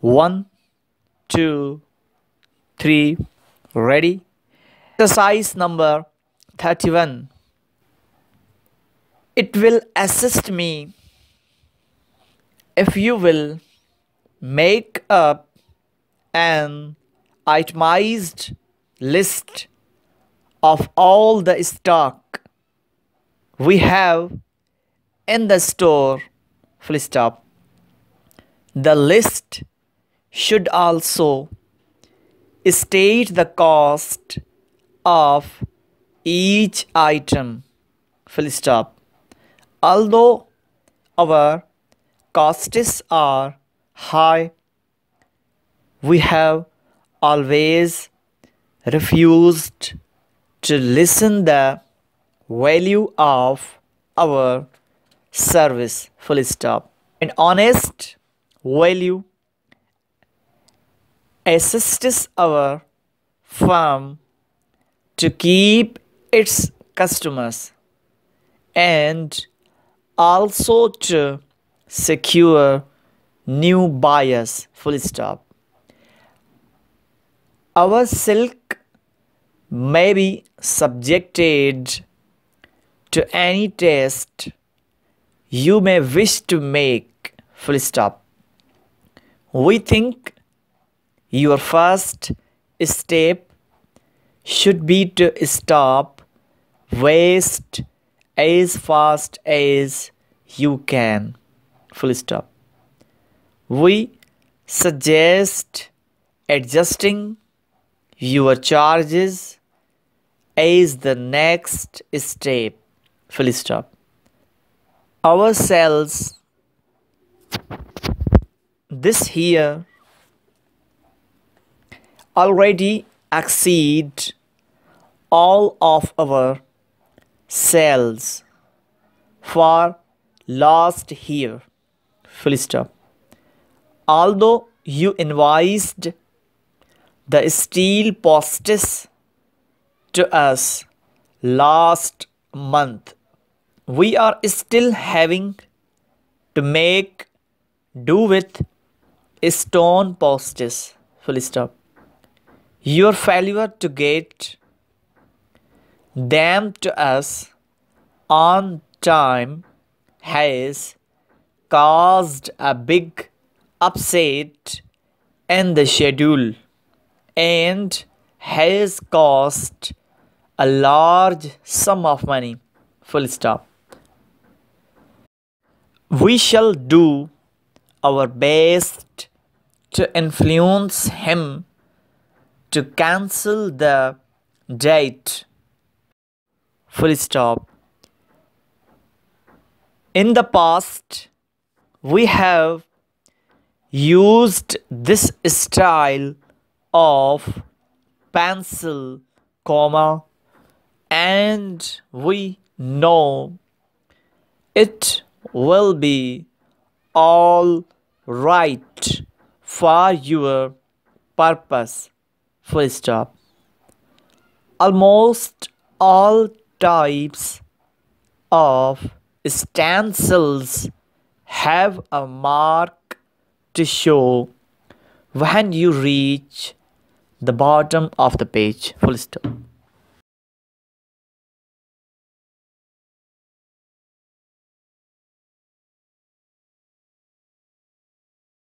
One, two, three. Ready? Exercise number 31. It will assist me if you will make up an itemized list of all the stock we have in the store full stop the list should also state the cost of each item. Full stop. Although our costs are high we have always refused to listen the value of our service. Full stop. An honest value assists our firm to keep its customers and also to secure new buyers full stop. Our silk may be subjected to any test you may wish to make full stop. We think your first step should be to stop waste as fast as you can. Full stop. We suggest adjusting your charges as the next step. Full stop. Our sales this here already exceed all of our sales for last year. Stop. Although you invoiced the steel postage to us last month we are still having to make do with stone full stop your failure to get them to us on time has caused a big upset in the schedule and has cost a large sum of money. Full stop. We shall do our best to influence him to cancel the date. Full stop. In the past we have used this style of pencil comma and we know it will be all right for your purpose full stop almost all types of stencils have a mark to show when you reach the bottom of the page full stop